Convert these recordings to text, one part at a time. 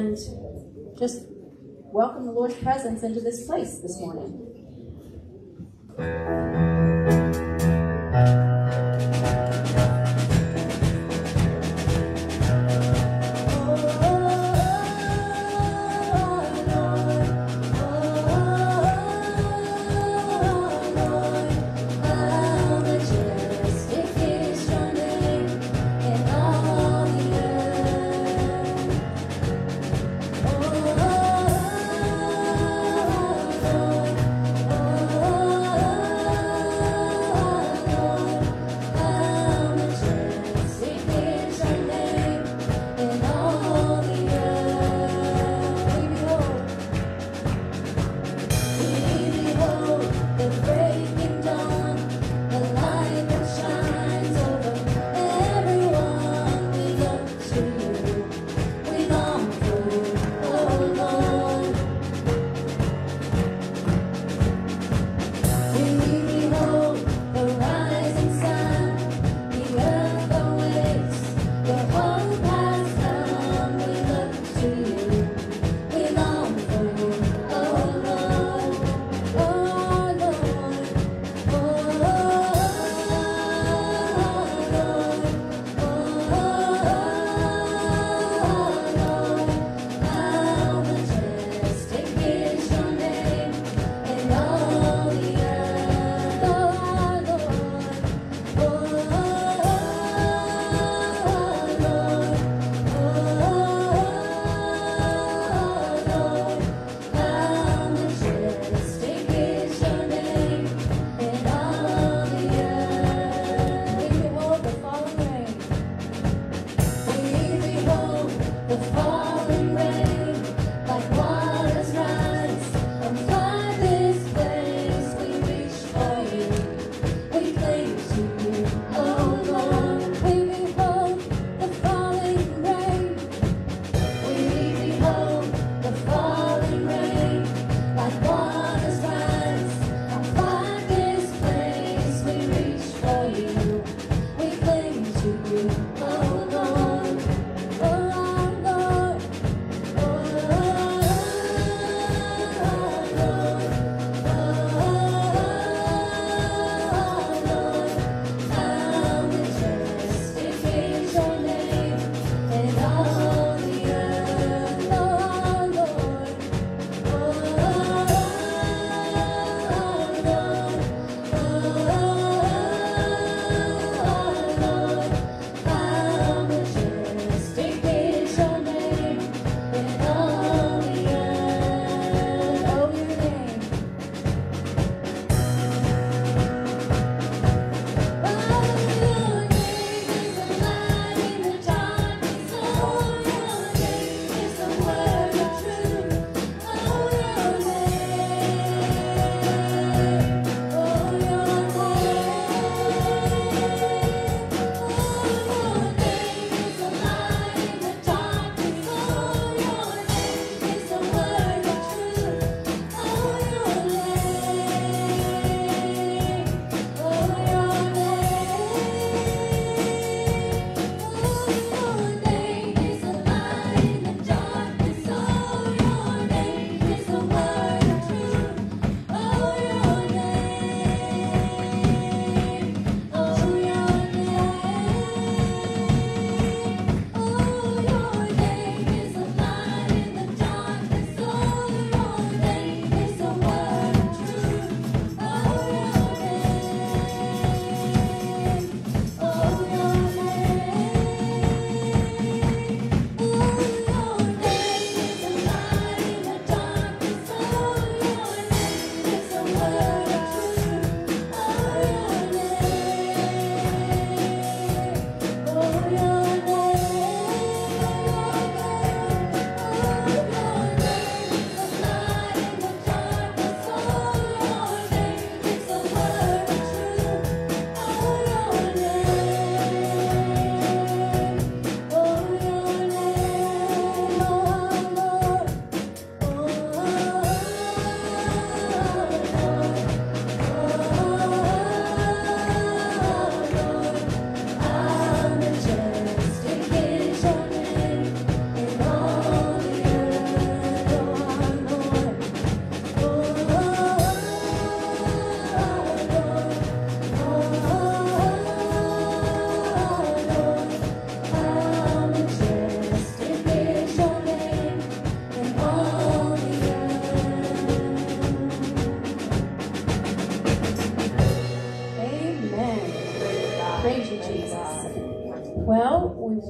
and just welcome the Lord's presence into this place this morning.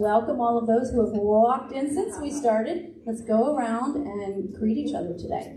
Welcome all of those who have walked in since we started. Let's go around and greet each other today.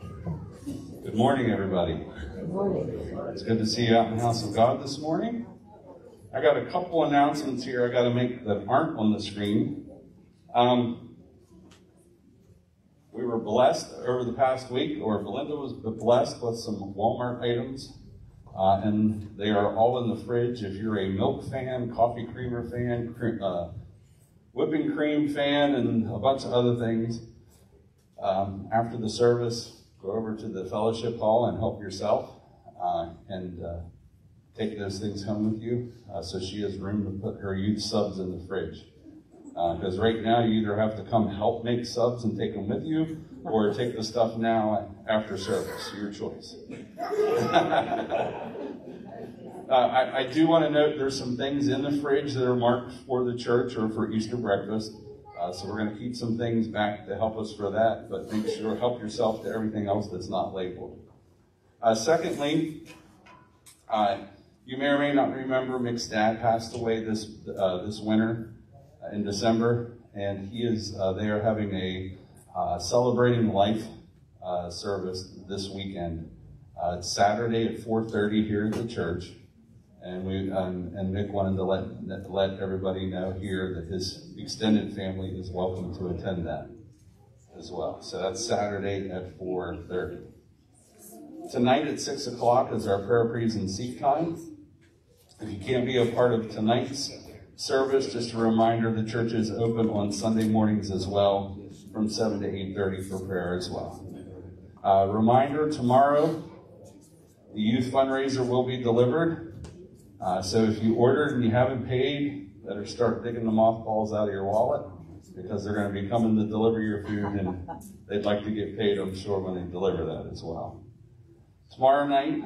Good morning, everybody. Good morning. It's good to see you out in the house of God this morning. I got a couple announcements here I got to make that aren't on the screen. Um, we were blessed over the past week, or Belinda was blessed with some Walmart items, uh, and they are all in the fridge. If you're a milk fan, coffee creamer fan, cre- uh, whipping cream fan, and a bunch of other things, um, after the service, go over to the fellowship hall and help yourself uh, and uh, take those things home with you uh, so she has room to put her youth subs in the fridge. Because right now, you either have to come help make subs and take them with you, or take the stuff now after service. Your choice. Uh, I, I do want to note there's some things in the fridge that are marked for the church or for Easter breakfast. Uh, so we're going to keep some things back to help us for that, but make sure help yourself to everything else that's not labeled. Uh, secondly, uh, you may or may not remember Mick's dad passed away this uh, this winter uh, in December, and he is uh, they are having a celebrating life service this weekend. It's Saturday at 4:30 here at the church, and we um, and Mick wanted to let let everybody know here that his extended family is welcome to attend that as well. So that's Saturday at 4:30. Tonight at 6 o'clock is our prayer, praise, and seek time. If you can't be a part of tonight's service, just a reminder, the church is open on Sunday mornings as well, from 7 to 8.30 for prayer as well. Uh, reminder, tomorrow, the youth fundraiser will be delivered. Uh, so if you ordered and you haven't paid, better start digging the mothballs out of your wallet because they're going to be coming to deliver your food and they'd like to get paid, I'm sure, when they deliver that as well. Tomorrow night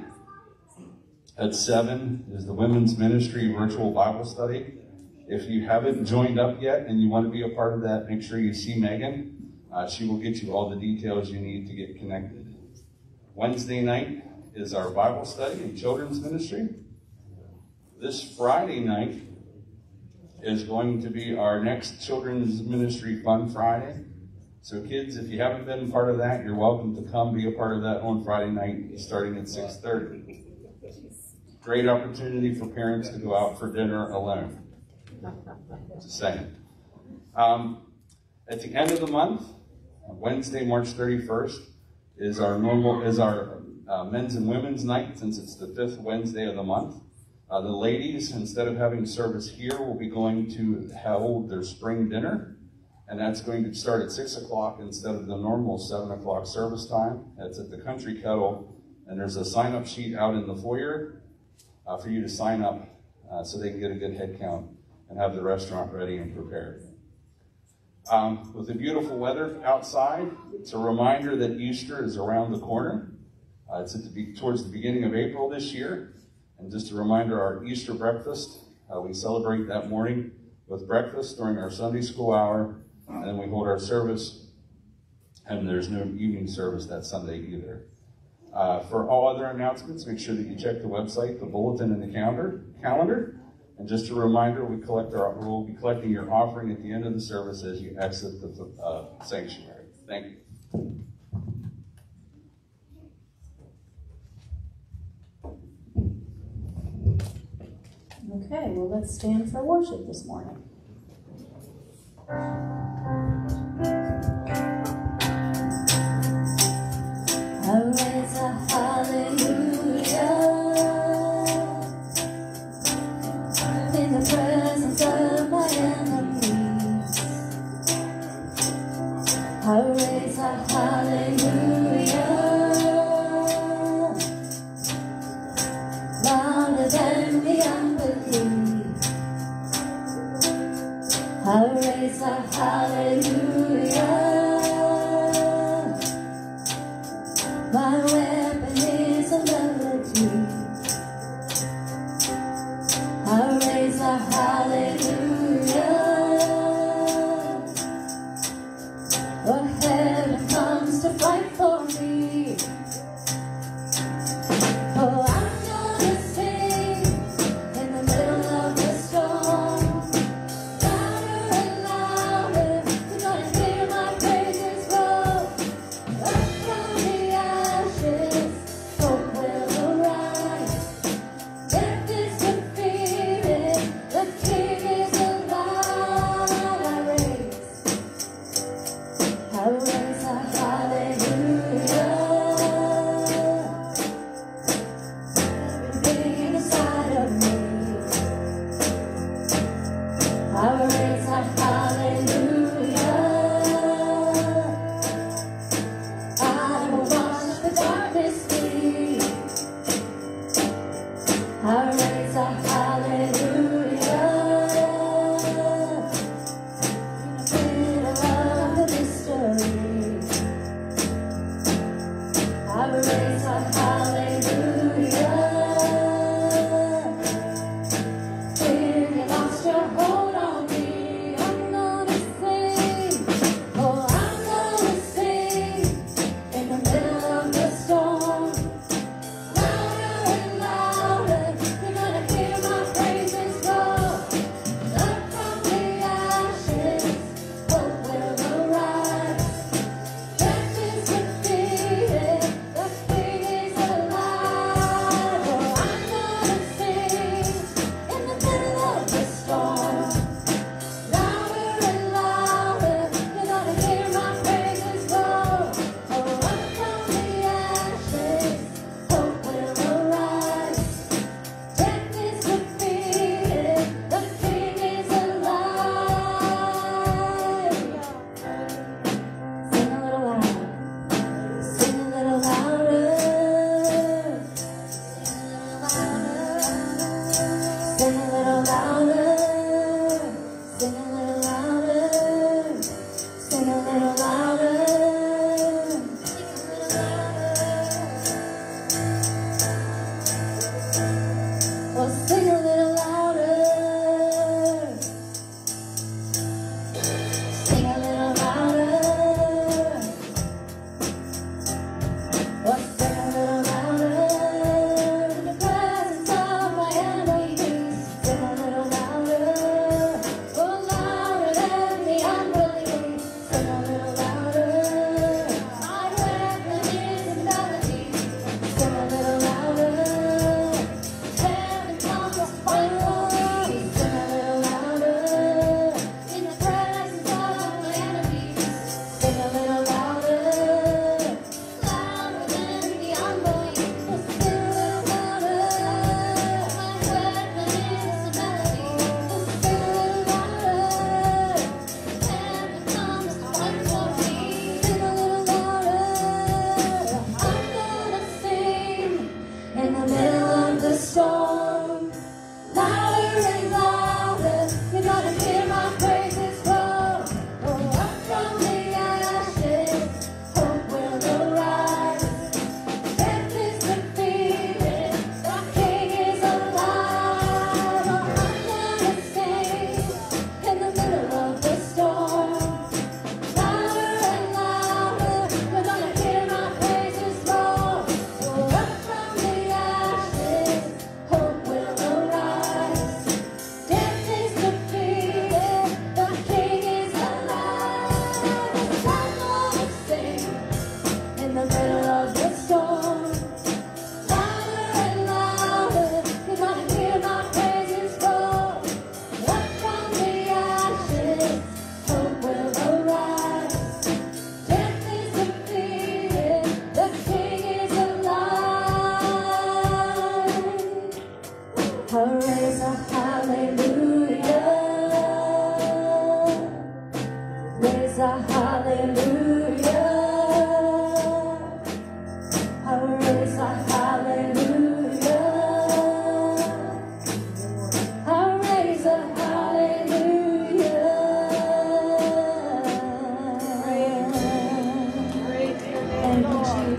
at 7 is the Women's Ministry Virtual Bible Study. If you haven't joined up yet and you want to be a part of that, make sure you see Megan. Uh, she will get you all the details you need to get connected. Wednesday night is our Bible study and children's ministry. This Friday night is going to be our next children's ministry fun Friday. So kids, if you haven't been part of that, you're welcome to come be a part of that on Friday night starting at 6:30. Great opportunity for parents to go out for dinner alone. Just saying. Um, at the end of the month, Wednesday, March 31st, is our normal is our uh, men's and women's night since it's the fifth Wednesday of the month. Uh, the ladies, instead of having service here, will be going to hold their spring dinner, and that's going to start at 6 o'clock instead of the normal 7 o'clock service time. That's at the Country Kettle, and there's a sign up sheet out in the foyer uh, for you to sign up uh, so they can get a good head count and have the restaurant ready and prepared. Um, with the beautiful weather outside, it's a reminder that Easter is around the corner. Uh, it's the, towards the beginning of April this year. And just a reminder, our Easter breakfast, uh, we celebrate that morning with breakfast during our Sunday school hour, and then we hold our service, and there's no evening service that Sunday either. Uh, for all other announcements, make sure that you check the website, the bulletin, and the calendar. calendar. And just a reminder, we collect our, we'll be collecting your offering at the end of the service as you exit the uh, sanctuary. Thank you. Okay, well, let's stand for worship this morning. I'll raise a.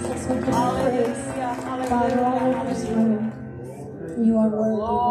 Jesus, we you. Father, all over this room, you are worthy.